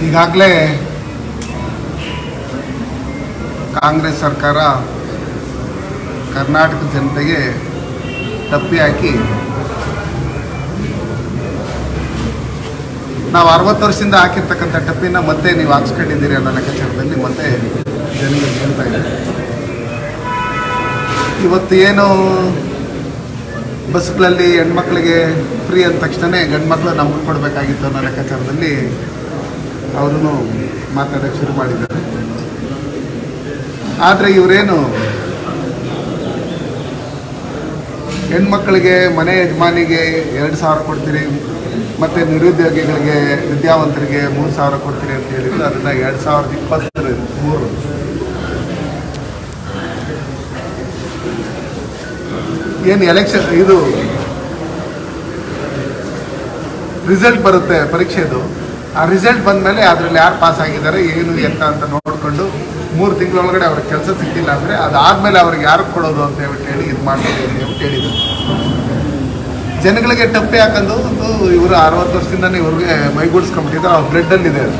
ಈಗಾಗಲೇ ಕಾಂಗ್ರೆಸ್ ಸರ್ಕಾರ ಕರ್ನಾಟಕ ಜನತೆಗೆ ತಪ್ಪಿ ಹಾಕಿ ನಾವು ಅರವತ್ತು ವರ್ಷದಿಂದ ಹಾಕಿರ್ತಕ್ಕಂಥ ಟಪ್ಪಿನ ಮತ್ತೆ ನೀವು ಹಾಕ್ಸ್ಕೊಂಡಿದ್ದೀರಿ ಅನ್ನೋ ಲೆಕ್ಕಾಚಾರದಲ್ಲಿ ಮತ್ತೆ ಜನರಿಗೆ ಹೇಳ್ತಾ ಇದೆ ಇವತ್ತು ಏನು ಬಸ್ಗಳಲ್ಲಿ ಹೆಣ್ಮಕ್ಳಿಗೆ ಫ್ರೀ ಅಂದ ತಕ್ಷಣ ಗಂಡ್ಮಕ್ಳು ನಮ್ಗೆ ಕೊಡಬೇಕಾಗಿತ್ತು ಅನ್ನೋ ಲೆಕ್ಕಾಚಾರದಲ್ಲಿ ಅವರು ಮಾತಾಡೋಕ್ಕೆ ಶುರು ಮಾಡಿದ್ದಾರೆ. ಆದರೆ ಇವರೇನು ಹೆಣ್ಮಕ್ಳಿಗೆ ಮನೆ ಯಜಮಾನಿಗೆ ಎರಡು ಸಾವಿರ ಕೊಡ್ತೀರಿ, ಮತ್ತು ನಿರುದ್ಯೋಗಿಗಳಿಗೆ ವಿದ್ಯಾವಂತರಿಗೆ ಮೂರು ಸಾವಿರ ಕೊಡ್ತೀರಿ ಅಂತ ಹೇಳಿದ್ರು ಅದನ್ನು ಎರಡು ಸಾವಿರದ ಇಪ್ಪತ್ತರ ಮೂರು. ಏನು ಎಲೆಕ್ಷನ್ ಇದು ರಿಸಲ್ಟ್ ಬರುತ್ತೆ ಪರೀಕ್ಷೆದು. ಆ ರಿಸಲ್ಟ್ ಬಂದಮೇಲೆ ಅದರಲ್ಲಿ ಯಾರು ಪಾಸ್ ಆಗಿದ್ದಾರೆ, ಏನು, ಎಂತ ಅಂತ ನೋಡಿಕೊಂಡು ಮೂರು ತಿಂಗಳೊಳಗಡೆ ಅವ್ರಿಗೆ ಕೆಲಸ ಸಿಕ್ಕಿಲ್ಲ ಅಂದರೆ ಅದಾದಮೇಲೆ ಅವ್ರಿಗೆ ಯಾರು ಕೊಡೋದು ಅಂತ ಹೇಳ್ಬಿಟ್ಟು ಹೇಳಿ ಇದು ಮಾಡ್ಬೋದು ಅಂತ ಹೇಳ್ಬಿಟ್ಟು ಹೇಳಿದ್ರು. ಜನಗಳಿಗೆ ಟಪ್ಪೆ ಹಾಕೊಂಡು ಇವರು ಅರವತ್ತು ವರ್ಷದಿಂದನೇ ಇವ್ರಿಗೆ ಮೈಗೂಡಿಸ್ಕೊಂಡ್ಬಿಟ್ಟಿದ್ದಾರೆ ಅವ್ರ ಬ್ಲಡ್ಡಲ್ಲಿದೆ ಅದು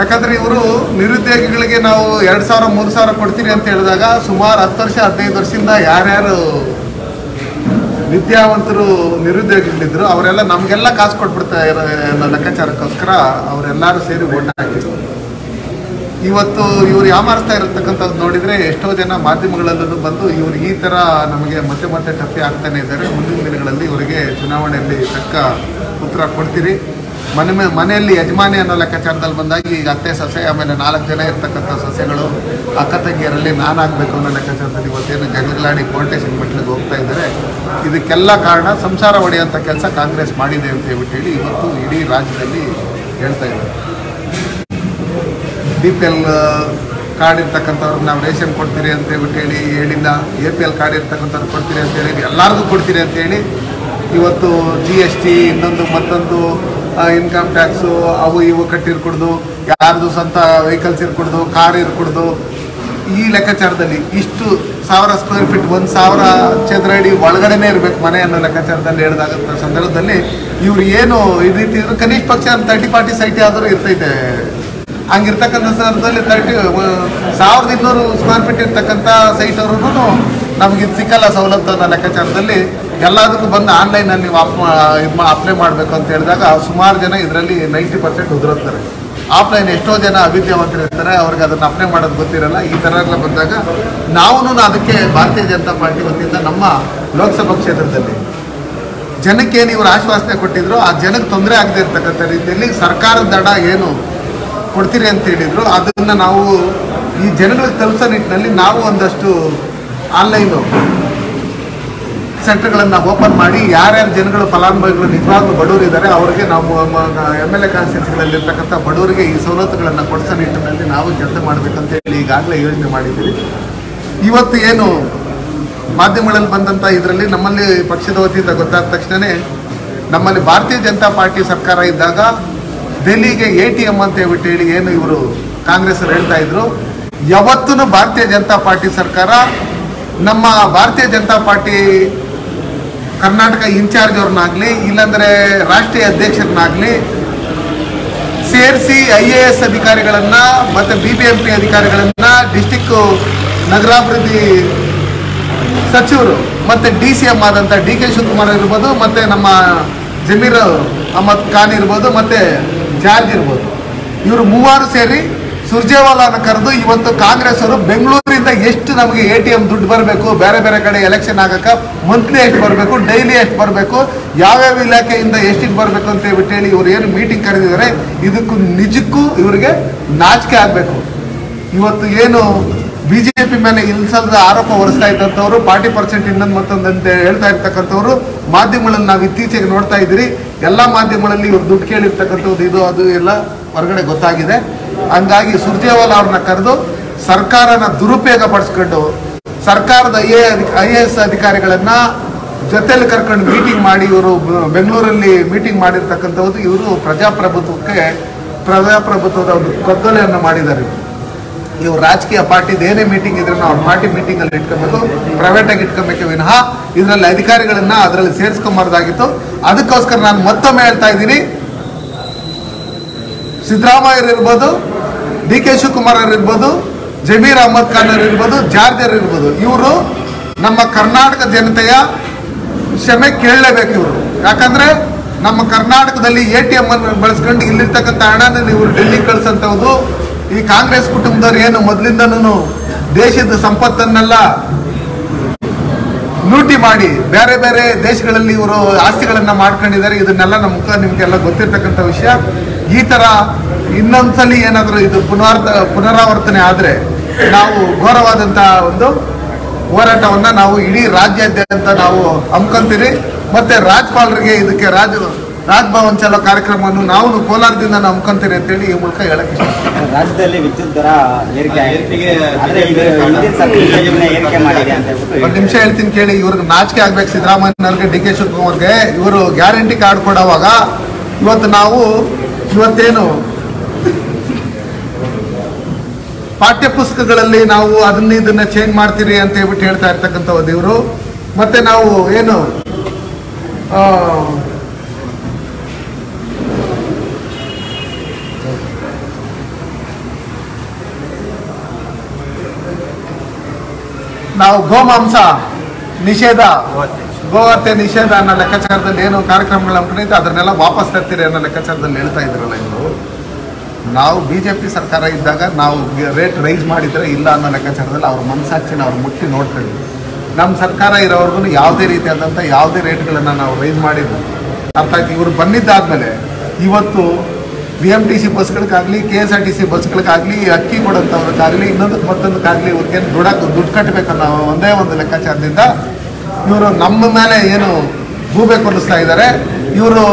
ಯಾಕಂದ್ರೆ ಇವರು ನಿರುದ್ಯೋಗಿಗಳಿಗೆ ನಾವು ಎರಡು ಸಾವಿರ, ಮೂರು ಸಾವಿರ ಕೊಡ್ತೀರಿ ಅಂತ ಹೇಳಿದಾಗ ಸುಮಾರು ಹತ್ತು ವರ್ಷ, ಹದಿನೈದು ವರ್ಷದಿಂದ ಯಾರ್ಯಾರು ವಿದ್ಯಾವಂತರು ನಿರುದ್ಯೋಗಿಗಳಿದ್ರು, ಅವರೆಲ್ಲ ನಮಗೆಲ್ಲ ಕಾಸು ಕೊಟ್ಬಿಡ್ತಾ ಇರೋ ಅನ್ನೋ ಲೆಕ್ಕಾಚಾರಕ್ಕೋಸ್ಕರ ಅವರೆಲ್ಲರೂ ಸೇರಿ ಓಟ್ ಹಾಕಿದ್ರು ಇವತ್ತು ಇವ್ರು ಯಾಮಾರಿಸ್ತಾ ಇರತಕ್ಕಂಥದ್ದು ನೋಡಿದರೆ ಎಷ್ಟೋ ಜನ ಮಾಧ್ಯಮಗಳಲ್ಲೂ ಬಂದು ಇವರು ಈ ಥರ ನಮಗೆ ಮತ್ತೆ ಮತ್ತೆ ಟಪ್ಪಿ ಆಗ್ತಾನೆ ಇದ್ದಾರೆ. ಮುಂದಿನ ದಿನಗಳಲ್ಲಿ ಇವರಿಗೆ ಚುನಾವಣೆಯಲ್ಲಿ ತಕ್ಕ ಉತ್ತರ ಕೊಡ್ತೀರಿ. ಮನೆ ಮನೆಯಲ್ಲಿ ಯಜಮಾನಿ ಅನ್ನೋ ಲೆಕ್ಕಾಚಾರದಲ್ಲಿ ಬಂದಾಗ ಈಗ ಅತ್ತೆ, ಸೊಸೆ, ಆಮೇಲೆ ನಾಲ್ಕು ಜನ ಇರ್ತಕ್ಕಂಥ ಸೊಸೆಗಳು, ಅಕ್ಕ ತಂಗಿಯರಲ್ಲಿ ನಾನಾಗಬೇಕು ಅನ್ನೋ ಲೆಕ್ಕಾಚಾರದಲ್ಲಿ ಇವತ್ತೇನು ಜಗಳಾಡಿ ಕೋರ್ಟೇಷನ್ ಮೆಟ್ಲಿಗೆ ಹೋಗ್ತಾ ಇದ್ದಾರೆ. ಇದಕ್ಕೆಲ್ಲ ಕಾರಣ ಸಂಸಾರ ಹೊಡೆಯುವಂಥ ಕೆಲಸ ಕಾಂಗ್ರೆಸ್ ಮಾಡಿದೆ ಅಂತ ಹೇಳ್ಬಿಟ್ಟು ಹೇಳಿ ಇವತ್ತು ಇಡೀ ರಾಜ್ಯದಲ್ಲಿ ಹೇಳ್ತಾ ಇದ್ದಾರೆ. ಬಿ ಪಿ ಎಲ್ ಕಾರ್ಡ್ ಇರ್ತಕ್ಕಂಥವ್ರಿಗೆ ನಾವು ರೇಷನ್ ಕೊಡ್ತೀರಿ ಅಂತ ಹೇಳ್ಬಿಟ್ಟು ಹೇಳಿ ಹೇಳಿಲ್ಲ ಎ ಪಿ ಎಲ್ ಕಾರ್ಡ್ ಇರ್ತಕ್ಕಂಥವ್ರು ಕೊಡ್ತೀರಿ ಅಂತ ಹೇಳಿ, ಎಲ್ಲರಿಗೂ ಕೊಡ್ತೀರಿ ಅಂತ ಹೇಳಿ ಇವತ್ತು ಜಿ ಎಸ್ ಟಿ ಇನ್ನೊಂದು ಮತ್ತೊಂದು ಇನ್ಕಮ್ ಟ್ಯಾಕ್ಸು ಅವು ಇವು ಕಟ್ಟಿರ್ಕೊಡ್ದು, ಯಾರ್ದು ಸ್ವಂತ ವೆಹಿಕಲ್ಸ್ ಇರ್ಕೊಡ್ದು ಕಾರ್ ಇರ್ಕೊಡ್ದು ಈ ಲೆಕ್ಕಾಚಾರದಲ್ಲಿ ಇಷ್ಟು ಸಾವಿರ ಸ್ಕ್ವೇರ್ ಫೀಟ್ ಒಂದು ಸಾವಿರ ಚದರ ಅಡಿ ಒಳಗಡೆನೇ ಇರಬೇಕು ಮನೆ ಅನ್ನೋ ಲೆಕ್ಕಾಚಾರದಲ್ಲಿ ಹೇಳಿದಾಗ ಸಂದರ್ಭದಲ್ಲಿ ಇವ್ರು ಏನು ಈ ರೀತಿ ಇದ್ರು ಕನಿಷ್ಠ ಪಕ್ಷ ತರ್ಟಿ ಫಾರ್ಟಿ ಸೈಟಿ ಆದರೂ ಇರ್ತೈತೆ. ಹಂಗಿರ್ತಕ್ಕಂಥ ಸಂದರ್ಭದಲ್ಲಿ ತರ್ಟಿ ಸಾವಿರದ ಇನ್ನೂರು ಸ್ಕ್ವೇರ್ ಫೀಟ್ ಇರ್ತಕ್ಕಂಥ ಸೈಟ್ ಅವ್ರೂ ನಮ್ಗೆ ಇದು ಸಿಕ್ಕಲ್ಲ ಸವಲತ್ತು ಅನ್ನೋ ಲೆಕ್ಕಾಚಾರದಲ್ಲಿ ಎಲ್ಲದಕ್ಕೂ ಬಂದು ಆನ್ಲೈನಲ್ಲಿ ನೀವು ಅಪ್ಲೈ ಮಾಡಬೇಕು ಅಂತ ಹೇಳಿದಾಗ ಸುಮಾರು ಜನ ಇದರಲ್ಲಿ ನೈಂಟಿ ಪರ್ಸೆಂಟ್ ಉದುರುತ್ತಾರೆ. ಆಫ್ಲೈನ್ ಎಷ್ಟೋ ಜನ ಅವಿದ್ಯಾವಂತರು ಇರ್ತಾರೆ ಅವ್ರಿಗೆ ಅದನ್ನು ಅಪ್ಲೈ ಮಾಡೋದು ಗೊತ್ತಿರಲ್ಲ. ಈ ಥರ ಎಲ್ಲ ಬಂದಾಗ ನಾವು ಅದಕ್ಕೆ ಭಾರತೀಯ ಜನತಾ ಪಾರ್ಟಿ ವತಿಯಿಂದ ನಮ್ಮ ಲೋಕಸಭಾ ಕ್ಷೇತ್ರದಲ್ಲಿ ಜನಕ್ಕೆ ಇವರು ಆಶ್ವಾಸನೆ ಕೊಟ್ಟಿದ್ರು, ಆ ಜನಕ್ಕೆ ತೊಂದರೆ ಆಗದೆ ಇರ್ತಕ್ಕಂಥ ರೀತಿಯಲ್ಲಿ ಸರ್ಕಾರದ ದಡ ಏನು ಕೊಡ್ತೀರಿ ಅಂತ ಹೇಳಿದ್ರು. ಅದನ್ನು ನಾವು ಈ ಜನಗಳಿಗೆ ತಲುಪಿಸೋ ನಿಟ್ಟಿನಲ್ಲಿ ನಾವು ಒಂದಷ್ಟು ಆನ್ಲೈನು ಸೆಂಟರ್ಗಳನ್ನು ಓಪನ್ ಮಾಡಿ ಯಾರ್ಯಾರು ಜನಗಳು ಫಲಾನುಭವಿಗಳು ನಿಜವಾಗ್ಲೂ ಬಡವರು ಇದ್ದಾರೆ ಅವರಿಗೆ ನಾವು ಎಂ ಎಲ್ ಎ ಕಾನ್ಸ್ಟಿಟ್ಯೂನ್ಸಿಗಳಲ್ಲಿರ್ತಕ್ಕಂಥ ಬಡವರಿಗೆ ಈ ಸವಲತ್ತುಗಳನ್ನು ಕೊಡಿಸೋ ನಿಟ್ಟಿನಲ್ಲಿ ನಾವು ಕೆಲಸ ಮಾಡಬೇಕಂತ ಹೇಳಿ ಈಗಾಗಲೇ ಯೋಜನೆ ಮಾಡಿದ್ದೀವಿ. ಇವತ್ತು ಏನು ಮಾಧ್ಯಮಗಳಲ್ಲಿ ಬಂದಂಥ ಇದರಲ್ಲಿ ನಮ್ಮಲ್ಲಿ ಪಕ್ಷದ ವತಿಯಿಂದ ಗೊತ್ತಾದ ತಕ್ಷಣವೇ ನಮ್ಮಲ್ಲಿ ಭಾರತೀಯ ಜನತಾ ಪಾರ್ಟಿ ಸರ್ಕಾರ ಇದ್ದಾಗ ದೆಹಲಿಗೆ ಎ ಟಿ ಎಂ ಅಂತ ಹೇಳ್ಬಿಟ್ಟು ಹೇಳಿ ಏನು ಇವರು ಕಾಂಗ್ರೆಸ್ ಹೇಳ್ತಾ ಇದ್ರು. ಯಾವತ್ತೂ ಭಾರತೀಯ ಜನತಾ ಪಾರ್ಟಿ ಸರ್ಕಾರ ನಮ್ಮ ಭಾರತೀಯ ಜನತಾ ಪಾರ್ಟಿ ಕರ್ನಾಟಕ ಇನ್ಚಾರ್ಜ್ ಅವ್ರನ್ನಾಗಲಿ, ಇಲ್ಲಾಂದರೆ ರಾಷ್ಟ್ರೀಯ ಅಧ್ಯಕ್ಷರನ್ನಾಗಲಿ ಸೇರಿಸಿ ಐ ಎ ಎಸ್ ಅಧಿಕಾರಿಗಳನ್ನ ಮತ್ತೆ ಬಿ ಬಿ ಎಂ ಪಿ ಅಧಿಕಾರಿಗಳನ್ನ ಡಿಸ್ಟಿಕ್ ನಗರಾಭಿವೃದ್ಧಿ ಸಚಿವರು ಮತ್ತೆ ಡಿ ಸಿ ಎಂ ಆದಂಥ ಡಿ ಕೆ ಶಿವಕುಮಾರ್ ಇರ್ಬೋದು, ಮತ್ತೆ ನಮ್ಮ ಜಮೀರ್ ಅಹಮದ್ ಖಾನ್ ಇರ್ಬೋದು, ಮತ್ತೆ ಜಾರ್ಜ್ ಇರ್ಬೋದು. ಇವರು ಮೂವರು ಸೇರಿ ಸುರ್ಜೇವಾಲಾನ ಕರೆದು ಇವತ್ತು ಕಾಂಗ್ರೆಸ್ ಅವರು ಬೆಂಗಳೂರಿಂದ ಎಷ್ಟು ನಮಗೆ ಎ ಟಿ ಎಂ ದುಡ್ಡು ಬರಬೇಕು, ಬೇರೆ ಬೇರೆ ಕಡೆ ಎಲೆಕ್ಷನ್ ಆಗಕ್ಕ ಮಂತ್ಲಿ ಎಷ್ಟು ಬರಬೇಕು ಡೈಲಿ ಎಷ್ಟು ಬರಬೇಕು, ಯಾವ್ಯಾವ ಇಲಾಖೆಯಿಂದ ಎಷ್ಟಿಗೆ ಬರಬೇಕು ಅಂತ ಹೇಳ್ಬಿಟ್ಟು ಹೇಳಿ ಇವರು ಏನು ಮೀಟಿಂಗ್ ಕರೆದಿದ್ದಾರೆ. ಇದಕ್ಕೂ ನಿಜಕ್ಕೂ ಇವರಿಗೆ ನಾಚಿಕೆ ಆಗಬೇಕು. ಇವತ್ತು ಏನು ಬಿಜೆಪಿ ಮೇಲೆ ಇಲ್ಸದ ಆರೋಪ ಹೊರಿಸ್ತಾ ಇದ್ದಂಥವ್ರು ಫಾರ್ಟಿ ಪರ್ಸೆಂಟ್ ಇನ್ನೊಂದು ಮತ್ತೊಂದು ಅಂತ ಹೇಳ್ತಾ ಇರ್ತಕ್ಕಂಥವ್ರು, ಮಾಧ್ಯಮಗಳನ್ನು ನಾವು ಇತ್ತೀಚೆಗೆ ನೋಡ್ತಾ ಇದ್ದೀರಿ. ಎಲ್ಲ ಮಾಧ್ಯಮಗಳಲ್ಲಿ ಇವರು ದುಡ್ಡು ಕೇಳಿರ್ತಕ್ಕಂಥದ್ದು, ಇದು, ಅದು ಎಲ್ಲ ಹೊರಗಡೆ ಗೊತ್ತಾಗಿದೆ. ಹಂಗಾಗಿ ಸುರ್ಜೇವಾಲ ಅವ್ರನ್ನ ಕರೆದು ಸರ್ಕಾರನ ದುರುಪಯೋಗ ಪಡಿಸ್ಕೊಂಡು ಸರ್ಕಾರದ I A I A S ಅಧಿಕಾರಿಗಳನ್ನ ಜೊತೆಲಿ ಕರ್ಕೊಂಡು ಮೀಟಿಂಗ್ ಮಾಡಿ ಇವರು ಬೆಂಗಳೂರಲ್ಲಿ ಮೀಟಿಂಗ್ ಮಾಡಿರ್ತಕ್ಕಂಥದ್ದು ಇವರು ಪ್ರಜಾಪ್ರಭುತ್ವಕ್ಕೆ, ಪ್ರಜಾಪ್ರಭುತ್ವದ ಒಂದು ಕಗ್ಗೊಲೆಯನ್ನು ಮಾಡಿದ್ದಾರೆ. ಇವರು ರಾಜಕೀಯ ಪಾರ್ಟಿದು ಏನೇ ಮೀಟಿಂಗ್ ಇದ್ರೆ ಅವ್ರ ಪಾರ್ಟಿ ಮೀಟಿಂಗ್ ಅಲ್ಲಿ ಇಟ್ಕೊಬೇಕು ಪ್ರೈವೇಟ್ ಆಗಿ ಇಟ್ಕೊಬೇಕು ವಿನಃ ಇದರಲ್ಲಿ ಅಧಿಕಾರಿಗಳನ್ನ ಅದರಲ್ಲಿ ಸೇರಿಸ್ಕೊಂಬಾರ್ದಾಗಿತ್ತು. ಅದಕ್ಕೋಸ್ಕರ ನಾನು ಮತ್ತೊಮ್ಮೆ ಹೇಳ್ತಾ ಇದ್ದೀನಿ. ಸಿದ್ದರಾಮಯ್ಯ ಇರ್ಬೋದು ಡಿ ಕೆ ಶಿವಕುಮಾರ್ ಅವರಿರ್ಬೋದು ಜಮೀರ್ ಅಹಮದ್ ಖಾನ್ ಅವರು ಇರ್ಬೋದು ಜಾರ್ಜ್ ಅವ್ರು ಇರ್ಬೋದು, ಇವರು ನಮ್ಮ ಕರ್ನಾಟಕ ಜನತೆಯ ಕ್ಷಮೆ ಕೇಳಲೇಬೇಕು ಇವರು. ಯಾಕಂದ್ರೆ ನಮ್ಮ ಕರ್ನಾಟಕದಲ್ಲಿ ಎ ಟಿ ಎಂ ಅನ್ನು ಬಳಸ್ಕೊಂಡು ಇಲ್ಲಿರ್ತಕ್ಕಂಥ ಹಣನ ನೀವು ಡೆಲ್ಲಿಗೆ ಕಳ್ಸಂತವ್ದು ಈ ಕಾಂಗ್ರೆಸ್ ಕುಟುಂಬದವ್ರು ಏನು ಮೊದಲಿಂದನೂ ದೇಶದ ಸಂಪತ್ತನ್ನೆಲ್ಲ ಲೂಟಿ ಮಾಡಿ ಬೇರೆ ಬೇರೆ ದೇಶಗಳಲ್ಲಿ ಇವರು ಆಸ್ತಿಗಳನ್ನು ಮಾಡ್ಕೊಂಡಿದ್ದಾರೆ. ಇದನ್ನೆಲ್ಲ ನಮ್ಮ ಮುಖ ನಿಮ್ಗೆಲ್ಲ ಗೊತ್ತಿರ್ತಕ್ಕಂಥ ವಿಷಯ. ಈ ತರ ಇನ್ನೊಂದ್ಸಲಿ ಏನಾದರೂ ಇದು ಪುನರ್ಧ ಪುನರಾವರ್ತನೆ ಆದರೆ ನಾವು ಘೋರವಾದಂತಹ ಒಂದು ಹೋರಾಟವನ್ನು ನಾವು ಇಡೀ ರಾಜ್ಯಾದ್ಯಂತ ನಾವು ಹಮ್ಕೊಂತೀರಿ. ಮತ್ತೆ ರಾಜ್ಪಾಲರಿಗೆ ಇದಕ್ಕೆ ರಾಜ ರಾಜ್ಭವನ್ ಚಲೋ ಕಾರ್ಯಕ್ರಮವನ್ನು ನಾವು ಕೋಲಾರದಿಂದ ನಾವು ಅಂತ ಅಂತೇಳಿ ಈ ಮೂಲಕ ಹೇಳಕ್ಕೆ ಇಷ್ಟ. ರಾಜ್ಯದಲ್ಲಿ ವಿದ್ಯುತ್ ದರ ಒಂದು ನಿಮಿಷ ಹೇಳ್ತೀನಿ ಕೇಳಿ ಇವ್ರಿಗೆ ನಾಚಿಕೆ ಆಗ್ಬೇಕು ಸಿದ್ದರಾಮಯ್ಯನವ್ರಿಗೆ ಡಿ ಕೆ ಶಿವಕುಮಾರ್ಗೆ. ಇವರು ಗ್ಯಾರಂಟಿ ಕಾರ್ಡ್ ಕೊಡೋವಾಗ ಇವತ್ತು ನಾವು ಇವತ್ತೇನು ಪಾಠ್ಯ ಪುಸ್ತಕಗಳಲ್ಲಿ ನಾವು ಅದನ್ನ ಇದನ್ನ ಚೇಂಜ್ ಮಾಡ್ತೀರಿ ಅಂತ ಹೇಳ್ಬಿಟ್ಟು ಹೇಳ್ತಾ ಇರ್ತಕ್ಕಂಥ ಇವರು ಮತ್ತೆ ನಾವು ಏನು ನಾವು ಗೋಮಾಂಸ ನಿಷೇಧ ಗೋಹತ್ಯೆ ನಿಷೇಧ ಅನ್ನೋ ಲೆಕ್ಕಾಚಾರದಲ್ಲಿ ಏನು ಕಾರ್ಯಕ್ರಮಗಳು ಹಮ್ಮಿಕೊಂಡಿದ್ದು ಅದನ್ನೆಲ್ಲ ವಾಪಸ್ ತರ್ತೀರಿ ಅನ್ನೋ ಲೆಕ್ಕಾಚಾರದಲ್ಲಿ ಹೇಳ್ತಾ ಇದ್ರಲ್ಲ ಇವರು. ನಾವು ಬಿ ಜೆ ಪಿ ಸರ್ಕಾರ ಇದ್ದಾಗ ನಾವು ರೇಟ್ ರೈಸ್ ಮಾಡಿದರೆ ಇಲ್ಲ ಅನ್ನೋ ಲೆಕ್ಕಾಚಾರದಲ್ಲಿ ಅವ್ರ ಮನಸ್ಸಾಕ್ಷಿನ ಅವ್ರು ಮುಟ್ಟಿ ನೋಡ್ತೀವಿ ನಮ್ಮ ಸರ್ಕಾರ ಇರೋವರೆಗೂ ಯಾವುದೇ ರೀತಿಯಾದಂಥ ಯಾವುದೇ ರೇಟ್ಗಳನ್ನು ನಾವು ರೈಸ್ ಮಾಡಿದ್ದು ಅರ್ಥ ಆಯ್ತು? ಇವರು ಬಂದಿದ್ದಾದಮೇಲೆ ಇವತ್ತು B M T C ಬಸ್ಗಳಿಗಾಗಲಿ K S R T C ಬಸ್ಗಳಿಗಾಗಲಿ, ಅಕ್ಕಿ ಕೊಡೋಂಥವ್ರಿಗಾಗಲಿ, ಇನ್ನೊಂದಕ್ಕೆ ಮತ್ತೊಂದಕ್ಕಾಗಲಿ ಇವ್ರಿಗೇನು ದುಡಕ್ಕೆ ದುಡ್ಡು ಕಟ್ಟಬೇಕನ್ನೋ ಒಂದೇ ಒಂದು ಲೆಕ್ಕಾಚಾರದಿಂದ ಇವರು ನಮ್ಮ ಮೇಲೆ ಏನು ಗೂಬೆ ಕೊಡಿಸ್ತಾ ಇದ್ದಾರೆ. ಇವರು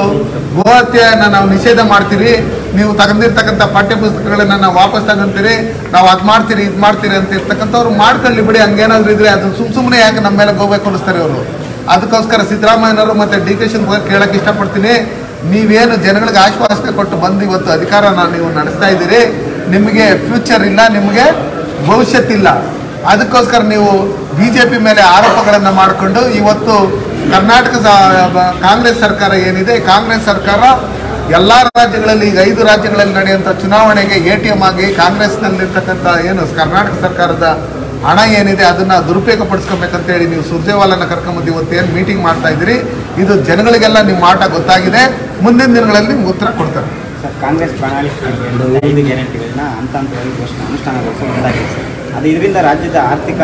ಗೋಹತ್ಯೆಯನ್ನು ನಾವು ನಿಷೇಧ ಮಾಡ್ತೀರಿ ನೀವು ತಗೊಂಡಿರ್ತಕ್ಕಂಥ ಪಾಠ್ಯ ಪುಸ್ತಕಗಳನ್ನ ನಾವು ವಾಪಸ್ ತಗೊಂತೀರಿ, ನಾವು ಅದ್ ಮಾಡ್ತೀರಿ, ಇದು ಮಾಡ್ತೀರಿ ಅಂತ ಇರ್ತಕ್ಕಂಥವ್ರು ಮಾಡ್ಕೊಳ್ಳಿ ಬಿಡಿ, ಹಂಗೇನಾದ್ರು ಇದ್ರೆ ಅದು ಸುಮ್ ಸುಮ್ಮನೆ ಯಾಕೆ ನಮ್ಮ ಮೇಲೆ ಗೋಬೆ ಕೊಲಿಸ್ತಾರೆ ಅವರು. ಅದಕ್ಕೋಸ್ಕರ ಸಿದ್ದರಾಮಯ್ಯನವರು ಮತ್ತೆ ಡಿ ಕೆ ಶಿವಕುಮಾರ್ ಕೇಳಕ್ಕೆ ಇಷ್ಟಪಡ್ತೀನಿ. ನೀವೇನು ಜನಗಳಿಗೆ ಆಶ್ವಾಸನೆ ಕೊಟ್ಟು ಬಂದು ಇವತ್ತು ಅಧಿಕಾರನ ನೀವು ನಡೆಸ್ತಾ ಇದ್ದೀರಿ, ನಿಮಗೆ ಫ್ಯೂಚರ್ ಇಲ್ಲ, ನಿಮಗೆ ಭವಿಷ್ಯತ್ತಿಲ್ಲ ಅದಕ್ಕೋಸ್ಕರ ನೀವು ಬಿ ಜೆ ಪಿ ಮೇಲೆ ಆರೋಪಗಳನ್ನು ಮಾಡಿಕೊಂಡು ಇವತ್ತು ಕರ್ನಾಟಕ ಕಾಂಗ್ರೆಸ್ ಸರ್ಕಾರ ಏನಿದೆ, ಕಾಂಗ್ರೆಸ್ ಸರ್ಕಾರ ಎಲ್ಲ ರಾಜ್ಯಗಳಲ್ಲಿ ಈಗ ಐದು ರಾಜ್ಯಗಳಲ್ಲಿ ನಡೆಯುವಂಥ ಚುನಾವಣೆಗೆ ಎ ಟಿ ಎಂ ಆಗಿ ಕಾಂಗ್ರೆಸ್ನಲ್ಲಿರ್ತಕ್ಕಂಥ ಏನು ಕರ್ನಾಟಕ ಸರ್ಕಾರದ ಹಣ ಏನಿದೆ ಅದನ್ನ ದುರುಪಯೋಗ ಪಡಿಸ್ಕೊಬೇಕಂತ ಹೇಳಿ ನೀವು ಸುರ್ಜೇವಾಲನ ಕರ್ಕೊಂಬಂದು ಇವತ್ತು ಏನು ಮೀಟಿಂಗ್ ಮಾಡ್ತಾ ಇದ್ದೀರಿ? ಇದು ಜನಗಳಿಗೆಲ್ಲ ನಿಮ್ಮ ಆಟ ಗೊತ್ತಾಗಿದೆ. ಮುಂದಿನ ದಿನಗಳಲ್ಲಿ ನಿಮ್ಗೆ ಉತ್ತರ ಕೊಡ್ತಾರೆ. ಸರ್ ಕಾಂಗ್ರೆಸ್ ಪ್ರಣಾಳಿಕೆ ಐದು ಗ್ಯಾರಂಟಿಗಳನ್ನ ಹಂತ ಹಂತವಾಗಿ ಘೋಷಣೆ ಅನುಷ್ಠಾನಗೊಳಿಸಲು ಮುಂದಾಗಿದೆ ಸರ್. ಅದು ಇದರಿಂದ ರಾಜ್ಯದ ಆರ್ಥಿಕ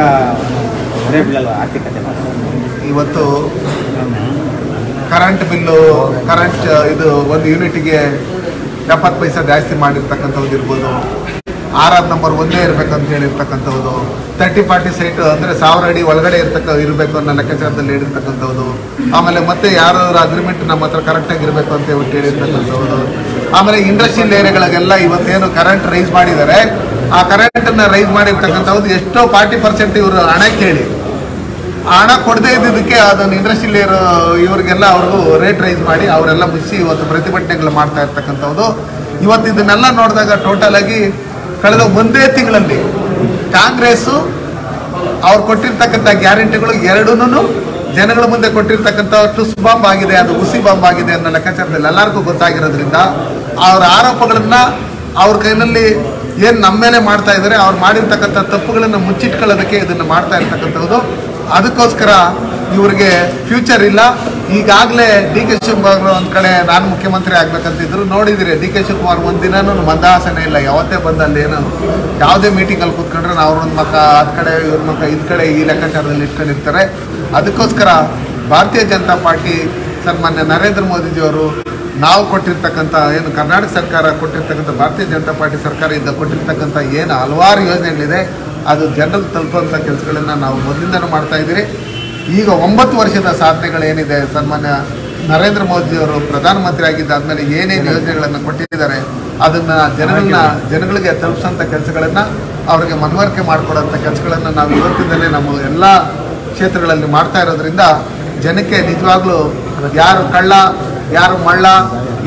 ಹೊರೆ ಆರ್ಥಿಕತೆ ಇವತ್ತು ಕರೆಂಟ್ ಬಿಲ್ಲು ಕರೆಂಟ್ ಇದು ಒಂದು ಯೂನಿಟ್ಗೆ ಎಪ್ಪತ್ತು ಪೈಸೆ ಜಾಸ್ತಿ ಮಾಡಿರ್ತಕ್ಕಂಥದ್ದು ಇರ್ಬೋದು. ಆರ್ ನಂಬರ್ ಒಂದೇ ಇರಬೇಕಂತ ಹೇಳಿರ್ತಕ್ಕಂಥದ್ದು ತರ್ಟಿ ಫಾರ್ಟಿ ಸೈಟ್ ಅಂದರೆ ಸಾವಿರ ಅಡಿ ಒಳಗಡೆ ಇರ್ತಕ್ಕ, ಇರಬೇಕು ಅನ್ನೋ ಲೆಕ್ಕಾಚಾರದಲ್ಲಿ ಹೇಳಿರ್ತಕ್ಕಂಥದ್ದು ಆಮೇಲೆ ಮತ್ತೆ ಯಾರಾದ್ರೂ ಅಗ್ರಿಮೆಂಟ್ ನಮ್ಮ ಹತ್ರ ಕರೆಕ್ಟಾಗಿ ಇರಬೇಕು ಅಂತ ಇವತ್ತು ಹೇಳಿರ್ತಕ್ಕಂಥದ್ದು ಆಮೇಲೆ ಇಂಡಸ್ಟ್ರಿಯಲ್ ಏರಿಯಾಗಳಿಗೆಲ್ಲ ಇವತ್ತೇನು ಕರೆಂಟ್ ರೈಸ್ ಮಾಡಿದ್ದಾರೆ. ಆ ಕರೆಂಟನ್ನು ರೈಸ್ ಮಾಡಿರ್ತಕ್ಕಂಥದ್ದು ಎಷ್ಟೋ ಫಾರ್ಟಿ ಪರ್ಸೆಂಟ್ ಇವರು ಹಣ ಕೇಳಿ. ಹಣ ಕೊಡದೇ ಇದ್ದಿದ್ದಕ್ಕೆ ಅದನ್ನು ಇಂಡಸ್ಟ್ರಿಯಲ್ ಇರೋ ಇವರಿಗೆಲ್ಲ ಅವ್ರಿಗೂ ರೇಟ್ ರೈಸ್ ಮಾಡಿ ಅವರೆಲ್ಲ ಮುಗಿಸಿ ಇವತ್ತು ಪ್ರತಿಭಟನೆಗಳು ಮಾಡ್ತಾ ಇರ್ತಕ್ಕಂಥದ್ದು ಇವತ್ತು ಇದನ್ನೆಲ್ಲ ನೋಡಿದಾಗ ಟೋಟಲ್ ಆಗಿ ಕಳೆದ ಒಂದೇ ತಿಂಗಳಲ್ಲಿ ಕಾಂಗ್ರೆಸ್ಸು ಅವ್ರು ಕೊಟ್ಟಿರ್ತಕ್ಕಂಥ ಗ್ಯಾರಂಟಿಗಳು ಎರಡೂ ಜನಗಳ ಮುಂದೆ ಕೊಟ್ಟಿರ್ತಕ್ಕಂಥ ಟುಸ್ ಬಾಂಬ್ ಆಗಿದೆ, ಅದು ಹುಸಿ ಬಾಂಬ್ ಆಗಿದೆ ಅನ್ನೋ ಲೆಕ್ಕಾಚಾರದಲ್ಲಿ ಎಲ್ಲರಿಗೂ ಗೊತ್ತಾಗಿರೋದ್ರಿಂದ ಅವರ ಆರೋಪಗಳನ್ನು ಅವ್ರ ಕೈನಲ್ಲಿ ಏನು ನಮ್ಮ ಮೇಲೆ ಮಾಡ್ತಾ ಇದ್ದಾರೆ ಅವ್ರು ಮಾಡಿರ್ತಕ್ಕಂಥ ತಪ್ಪುಗಳನ್ನು ಮುಚ್ಚಿಟ್ಕೊಳ್ಳೋದಕ್ಕೆ ಇದನ್ನು ಮಾಡ್ತಾ ಇರ್ತಕ್ಕಂಥದ್ದು ಅದಕ್ಕೋಸ್ಕರ ಇವರಿಗೆ ಫ್ಯೂಚರ್ ಇಲ್ಲ. ಈಗಾಗಲೇ ಡಿ ಕೆ ಶಿವಕುಮಾರ್ ಒಂದು ಕಡೆ ನಾನು ಮುಖ್ಯಮಂತ್ರಿ ಆಗ್ಬೇಕಂತಿದ್ರು, ನೋಡಿದಿರಿ, ಡಿ ಕೆ ಶಿವಕುಮಾರ್ ಒಂದಿನೂ ಮಂದಾಸನೆ ಇಲ್ಲ. ಯಾವತ್ತೇ ಬಂದಲ್ಲಿ ಏನು, ಯಾವುದೇ ಮೀಟಿಂಗಲ್ಲಿ ಕೂತ್ಕೊಂಡ್ರೆ ನಾವು ಅವ್ರೊಂದು ಮಕ್ಕ ಅದು ಕಡೆ ಇವ್ರ ಮಕ್ಕ ಇದ್ ಕಡೆ ಈ ಲೆಕ್ಕಾಚಾರದಲ್ಲಿ ಇಟ್ಕೊಂಡಿರ್ತಾರೆ. ಅದಕ್ಕೋಸ್ಕರ ಭಾರತೀಯ ಜನತಾ ಪಾರ್ಟಿ ಸನ್ಮಾನ್ಯ ನರೇಂದ್ರ ಮೋದಿಜಿಯವರು ನಾವು ಕೊಟ್ಟಿರ್ತಕ್ಕಂಥ ಏನು ಕರ್ನಾಟಕ ಸರ್ಕಾರ ಕೊಟ್ಟಿರ್ತಕ್ಕಂಥ ಭಾರತೀಯ ಜನತಾ ಪಾರ್ಟಿ ಸರ್ಕಾರ ಇದ್ದ ಕೊಟ್ಟಿರ್ತಕ್ಕಂಥ ಏನು ಹಲವಾರು ಯೋಜನೆಗಳಿದೆ. ಅದು ಜನರಿಗೆ ತಲುಪುವಂಥ ಕೆಲಸಗಳನ್ನು ನಾವು ಮೊದಲಿಂದನೂ ಮಾಡ್ತಾ ಇದ್ದೀರಿ. ಈಗ ಒಂಬತ್ತು ವರ್ಷದ ಸಾಧನೆಗಳೇನಿದೆ, ಸನ್ಮಾನ್ಯ ನರೇಂದ್ರ ಮೋದಿಯವರು ಪ್ರಧಾನಮಂತ್ರಿ ಆಗಿದ್ದಾದ್ಮೇಲೆ ಏನೇನು ಯೋಜನೆಗಳನ್ನು ಕೊಟ್ಟಿದ್ದಾರೆ, ಅದನ್ನು ಜನಗಳನ್ನ ಜನಗಳಿಗೆ ತಲುಪಿಸೋಂಥ ಕೆಲಸಗಳನ್ನು ಅವರಿಗೆ ಮನವರಿಕೆ ಮಾಡಿಕೊಡೋಂಥ ಕೆಲಸಗಳನ್ನು ನಾವು ಇವತ್ತಿಂದಲೇ ನಮ್ಮ ಎಲ್ಲ ಕ್ಷೇತ್ರಗಳಲ್ಲಿ ಮಾಡ್ತಾ ಇರೋದ್ರಿಂದ ಜನಕ್ಕೆ ನಿಜವಾಗ್ಲೂ ಯಾರು ಕಳ್ಳ, ಯಾರು ಮಳ್ಳ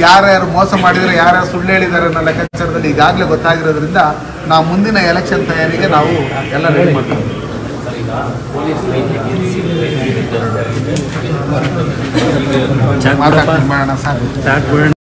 ಯಾರ್ಯಾರು ಮೋಸ ಮಾಡಿದರೆ ಯಾರ್ಯಾರು ಸುಳ್ಳು ಹೇಳಿದ್ದಾರೆ ಅನ್ನೋ ಲೆಕ್ಕಾಚಾರದಲ್ಲಿ ಈಗಾಗಲೇ ಗೊತ್ತಾಗಿರೋದ್ರಿಂದ ನಾವು ಮುಂದಿನ ಎಲೆಕ್ಷನ್ ತಯಾರಿಗೆ ನಾವು ಎಲ್ಲ ರೆಡಿ ಮಾಡ್ತೀವಿ. ಮಾತಾಡ್ತೀನಿ ಮಾಡೋಣ ಸರ್